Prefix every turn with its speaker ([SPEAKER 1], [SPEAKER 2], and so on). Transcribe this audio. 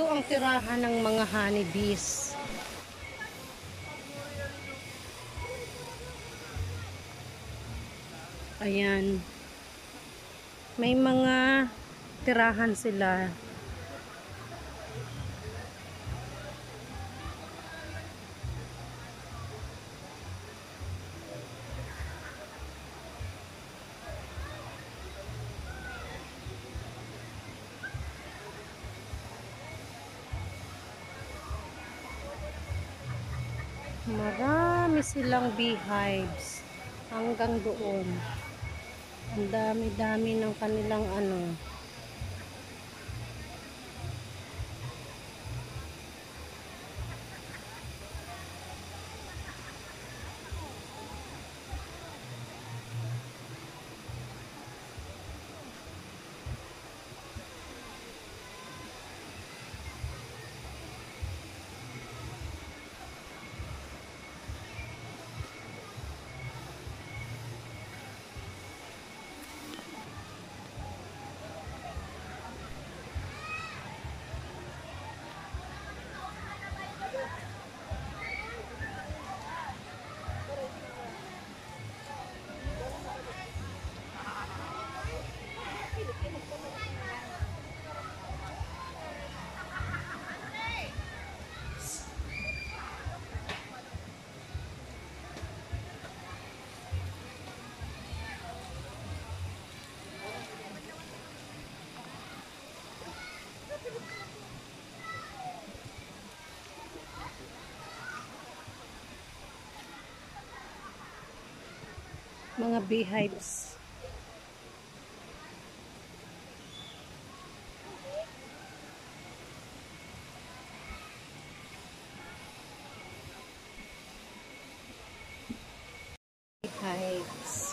[SPEAKER 1] Ito ang tirahan ng mga honeybees. Ayan. May mga tirahan sila. Marami silang beehives hanggang doon. Ang dami-dami ng kanilang ano. Mga beehives. Beehives.